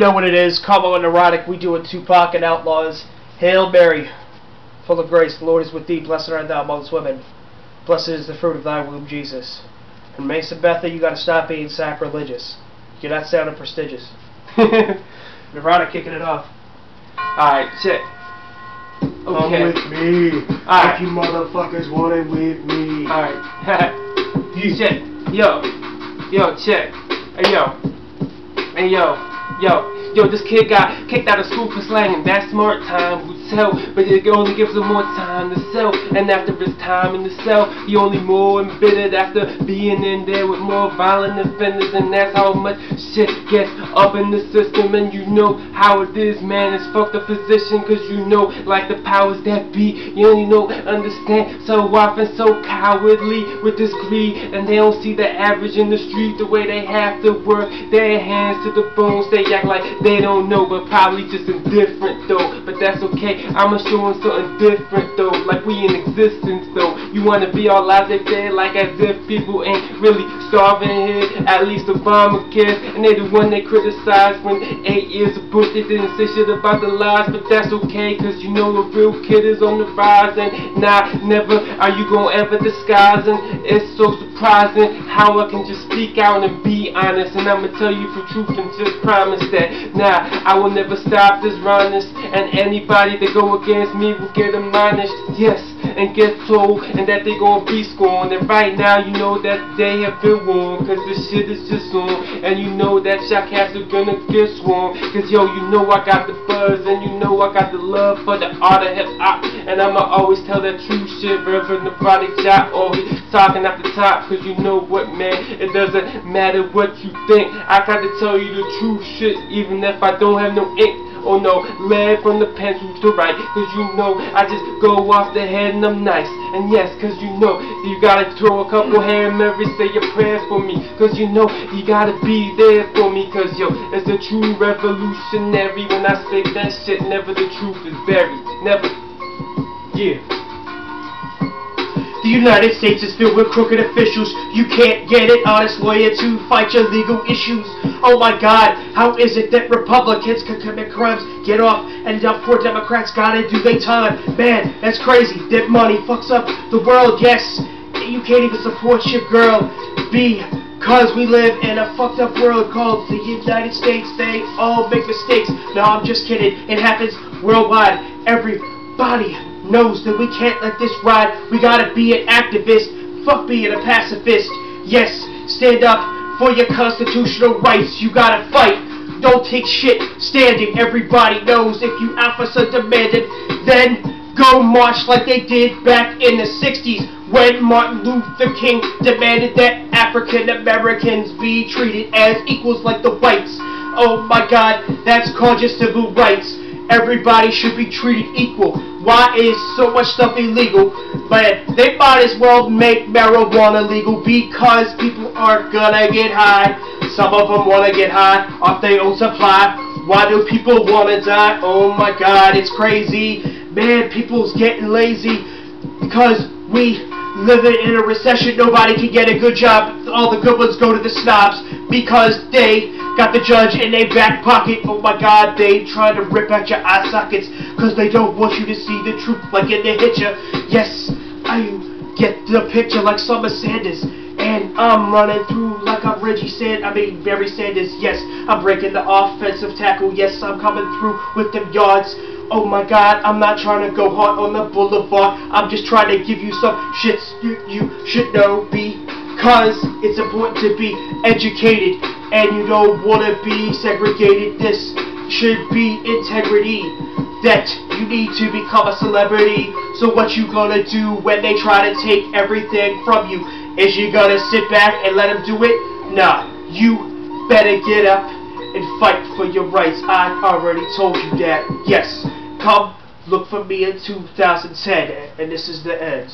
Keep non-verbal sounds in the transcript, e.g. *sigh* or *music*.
You know what it is, Como and Narotic, we do it Tupac and Outlaws. Hail Mary, full of grace, the Lord is with thee, blessed art thou amongst women. Blessed is the fruit of thy womb, Jesus. And Mason Betha, you gotta stop being sacrilegious. You're not sounding prestigious. *laughs* Narotic kicking it off. Alright. Come Okay. with me. Alright. If you motherfuckers want it with me. Alright. *laughs* you check. Yo. Yo, check. Hey yo. Hey yo. Yo. Yo, this kid got kicked out of school for slanging. That smart time would tell, but it only gives him more time to sell. And after his time in the cell, he only more embittered after being in there with more violent offenders. And that's how much shit gets up in the system. And you know how it is, man. It's fucked up position, cause you know, like the powers that be, you only know, understand so often so cowardly with this greed. And they don't see the average in the street the way they have to work their hands to the bones. They act like they don't know, but probably just indifferent though. But that's okay, I'ma show 'em something different though. Like we in existence though. You wanna be all there like as if people ain't really starving here. At least Obama cares, and they the one they criticize when eight years of Bush they didn't say shit about the lies. But that's okay, cause you know a real kid is on the rise. And nah, never are you gonna ever disguise. And it's so surprising how I can just speak out and be honest. And I'ma tell you for truth and just promise that Nah, I will never stop this rawness And anybody that go against me will get admonished Yes, and get told And that they gonna be scorned. And right now you know that they have been warned Cause this shit is just on. And you know that shot cats are gonna get swarmed Cause yo, you know I got the buzz And you know I got the love for the art of hip hop. And I'ma always tell that true shit Reverend the product shot Always talking at the top Cause you know what man It doesn't matter what you think. I gotta tell you the true shit Even if I don't have no ink or no. Lead from the pencil to write Cause you know I just go off the head and I'm nice. And yes, cause you know you gotta throw a couple Hail Marys, say your prayers for me. Cause you know you gotta be there for me. Cause yo, it's a true revolutionary. When I say that shit, never the truth is buried. Never. Yeah. The United States is filled with crooked officials. You can't get an honest lawyer to fight your legal issues. Oh my god, how is it that Republicans can commit crimes, get off, and now poor Democrats gotta do their time? Man, that's crazy. That money fucks up the world, yes. You can't even support your girl. B. Because we live in a fucked up world called the United States. They all make mistakes. No, I'm just kidding. It happens worldwide. Everybody knows that we can't let this ride. We gotta be an activist. Fuck being a pacifist. Yes, stand up for your constitutional rights. You gotta fight. Don't take shit standing. Everybody knows if you officer demanded, then go march like they did back in the 60s when Martin Luther King demanded that African Americans be treated as equals like the whites. Oh my god, that's called just civil rights. Everybody should be treated equal. Why is so much stuff illegal? But they might as well make marijuana legal because people aren't gonna get high. Some of them wanna get high off their own supply. Why do people wanna die? Oh my god, it's crazy. Man, people's getting lazy because we living in a recession. Nobody can get a good job. All the good ones go to the snobs because they got the judge in their back pocket. Oh my god, they trying to rip out your eye sockets because they don't want you to see the truth like in the hit you. Yes, I get the picture like Summer Sanders. And I'm running through like I'm Reggie Sand. I mean, Barry Sanders. Yes, I'm breaking the offensive tackle. Yes, I'm coming through with them yards. Oh my god, I'm not trying to go hard on the boulevard. I'm just trying to give you some shits you, you should know because it's important to be educated and you don't want to be segregated. This should be integrity that you need to become a celebrity. So what you gonna do when they try to take everything from you? Is you gonna sit back and let them do it? Nah, you better get up and fight for your rights. I already told you that. Yes, come look for me in 2010, and this is the end.